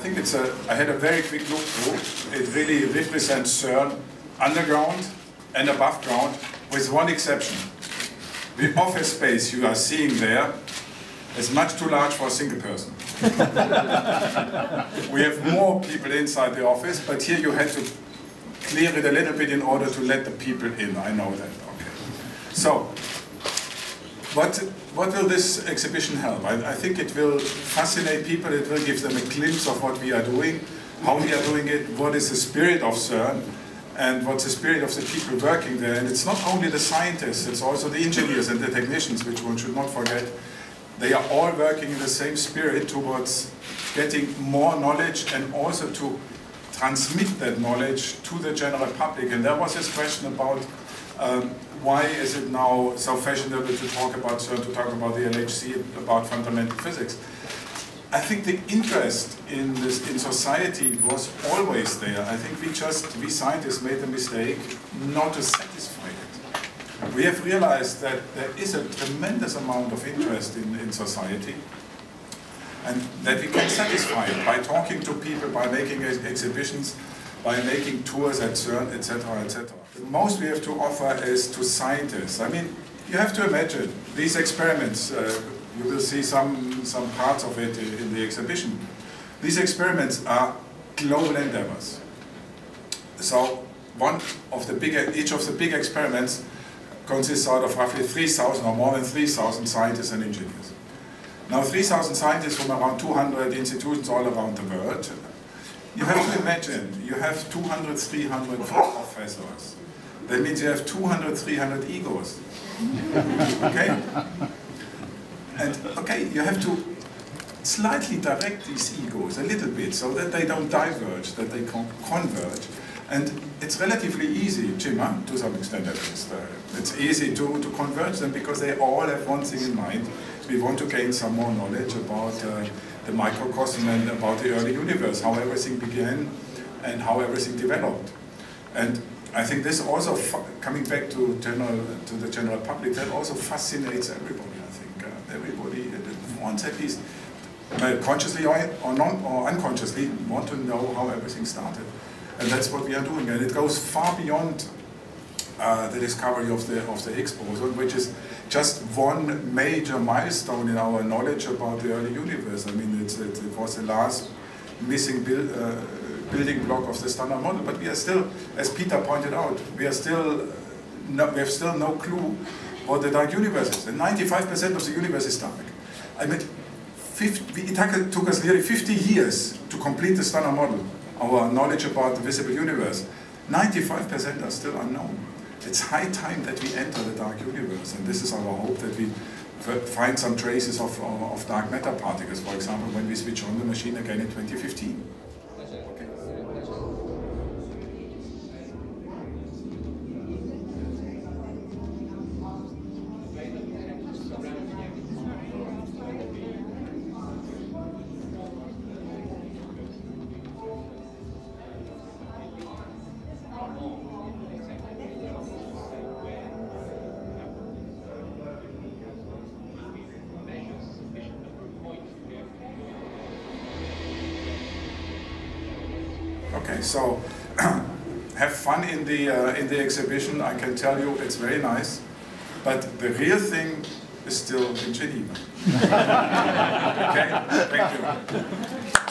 think it's a, I had a very quick look through. It really represents CERN underground and above ground with one exception. The office space you are seeing there is much too large for a single person. we have more people inside the office, but here you had to clear it a little bit in order to let the people in. I know that. Okay. So, what what will this exhibition help? I, I, think it will fascinate people. It will give them a glimpse of what we are doing, how we are doing it, what is the spirit of CERN, and what's the spirit of the people working there. And it's not only the scientists; it's also the engineers and the technicians, which one should not forget. They are all working in the same spirit towards getting more knowledge and also to transmit that knowledge to the general public. And there was this question about um, why is it now so fashionable to talk about CERN, to talk about the LHC, about fundamental physics? I think the interest in this in society was always there. I think we just we scientists made the mistake not to satisfy it. We have realized that there is a tremendous amount of interest in, in society and that we can satisfy it by talking to people, by making ex exhibitions, by making tours at CERN, etc., etc. The most we have to offer is to scientists. I mean, you have to imagine these experiments. Uh, you will see some some parts of it in the exhibition. These experiments are global endeavors. So one of the bigger, each of the big experiments consists out of roughly 3,000 or more than 3,000 scientists and engineers. Now 3,000 scientists from around 200 institutions all around the world. You have to imagine, you have 200, 300 professors. That means you have 200, 300 egos. okay? And okay, you have to slightly direct these egos a little bit so that they don't diverge, that they can converge. And it's relatively easy, Jim, to some extent at least. Uh, it's easy to, to converge them because they all have one thing in mind. We want to gain some more knowledge about uh, the microcosm and about the early universe, how everything began and how everything developed. And I think this also, coming back to general to the general public, that also fascinates everybody. I think uh, everybody wants at least, uh, consciously or, or, non, or unconsciously, want to know how everything started. And that's what we are doing. And it goes far beyond uh, the discovery of the, of the Higgs boson, which is just one major milestone in our knowledge about the early universe. I mean, it, it was the last missing build, uh, building block of the standard model. But we are still, as Peter pointed out, we are still, no, we have still no clue what the dark universe is. And 95% of the universe is dark. I mean, 50, it took us nearly 50 years to complete the standard model our knowledge about the visible universe, 95% are still unknown. It's high time that we enter the dark universe, and this is our hope that we find some traces of, of dark matter particles, for example, when we switch on the machine again in 2015. Okay, so have fun in the, uh, in the exhibition. I can tell you it's very nice. But the real thing is still in Geneva. okay? Thank you.